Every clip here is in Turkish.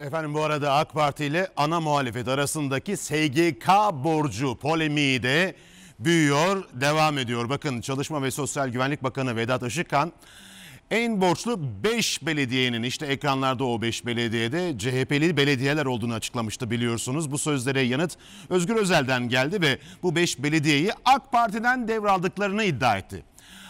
Efendim bu arada AK Parti ile ana muhalefet arasındaki SGK borcu polemiği de büyüyor, devam ediyor. Bakın Çalışma ve Sosyal Güvenlik Bakanı Vedat Işıkhan en borçlu 5 belediyenin işte ekranlarda o 5 belediyede CHP'li belediyeler olduğunu açıklamıştı biliyorsunuz. Bu sözlere yanıt Özgür Özel'den geldi ve bu 5 belediyeyi AK Parti'den devraldıklarını iddia etti.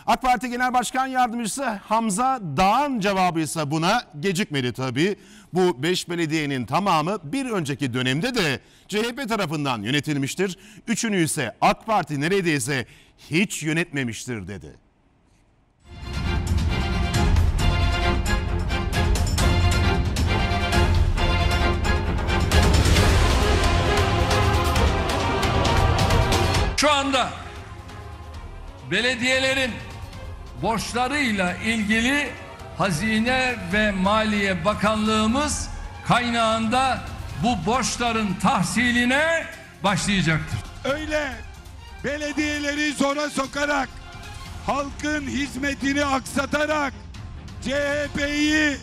AK Parti Genel Başkan Yardımcısı Hamza Dağ'ın cevabı ise buna gecikmedi tabii. Bu 5 belediyenin tamamı bir önceki dönemde de CHP tarafından yönetilmiştir. Üçünü ise AK Parti neredeyse hiç yönetmemiştir dedi. Şu anda belediyelerin borçlarıyla ilgili Hazine ve Maliye Bakanlığımız kaynağında bu borçların tahsiline başlayacaktır. öyle belediyeleri zora sokarak halkın hizmetini aksatarak CHP'yi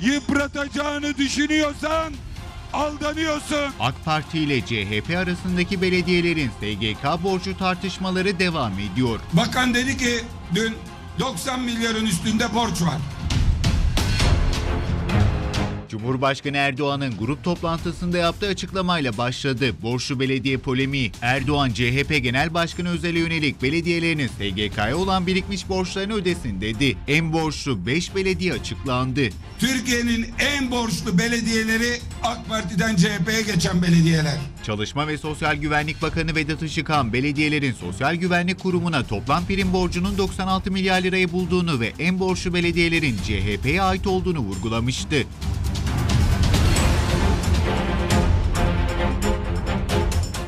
yıpratacağını düşünüyorsan aldanıyorsun. AK Parti ile CHP arasındaki belediyelerin SGK borcu tartışmaları devam ediyor. Bakan dedi ki dün 90 milyarın üstünde borç var. Cumhurbaşkanı Erdoğan'ın grup toplantısında yaptığı açıklamayla başladı. Borçlu belediye polemiği. Erdoğan CHP Genel Başkanı Özel'e yönelik belediyelerinin SGK'ya olan birikmiş borçlarını ödesin dedi. En borçlu 5 belediye açıklandı. Türkiye'nin en borçlu belediyeleri AK Parti'den CHP'ye geçen belediyeler. Çalışma ve Sosyal Güvenlik Bakanı Vedat Işıkhan, belediyelerin Sosyal Güvenlik Kurumu'na toplam prim borcunun 96 milyar lirayı bulduğunu ve en borçlu belediyelerin CHP'ye ait olduğunu vurgulamıştı.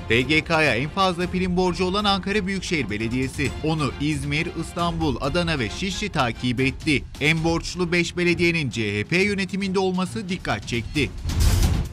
TGK'ya en fazla prim borcu olan Ankara Büyükşehir Belediyesi. Onu İzmir, İstanbul, Adana ve Şişli takip etti. En borçlu 5 belediyenin CHP yönetiminde olması dikkat çekti.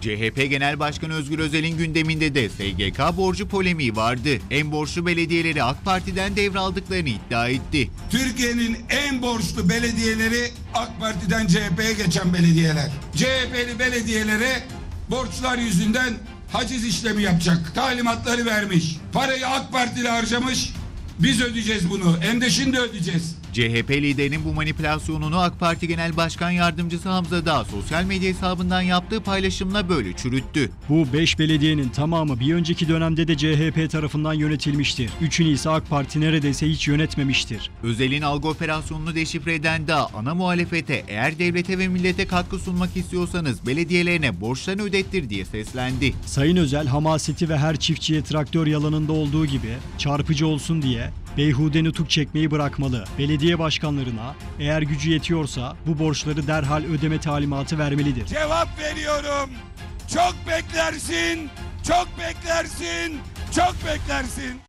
CHP Genel Başkanı Özgür Özel'in gündeminde de SGK borcu polemiği vardı. En borçlu belediyeleri AK Parti'den devraldıklarını iddia etti. Türkiye'nin en borçlu belediyeleri AK Parti'den CHP'ye geçen belediyeler. CHP'li belediyelere borçlar yüzünden haciz işlemi yapacak. Talimatları vermiş. Parayı AK Partili harcamış. Biz ödeyeceğiz bunu. Hem de şimdi ödeyeceğiz. CHP liderinin bu manipülasyonunu AK Parti Genel Başkan Yardımcısı Hamza Dağ sosyal medya hesabından yaptığı paylaşımla böyle çürüttü. Bu 5 belediyenin tamamı bir önceki dönemde de CHP tarafından yönetilmiştir. Üçünü ise AK Parti neredeyse hiç yönetmemiştir. Özel'in algı operasyonunu deşifre eden Dağ, ana muhalefete eğer devlete ve millete katkı sunmak istiyorsanız belediyelerine borçlarını ödettir diye seslendi. Sayın Özel hamaseti ve her çiftçiye traktör yalanında olduğu gibi çarpıcı olsun diye beyhude nutuk çekmeyi bırakmalı. Belediye başkanlarına eğer gücü yetiyorsa bu borçları derhal ödeme talimatı vermelidir. Cevap veriyorum. Çok beklersin. Çok beklersin. Çok beklersin.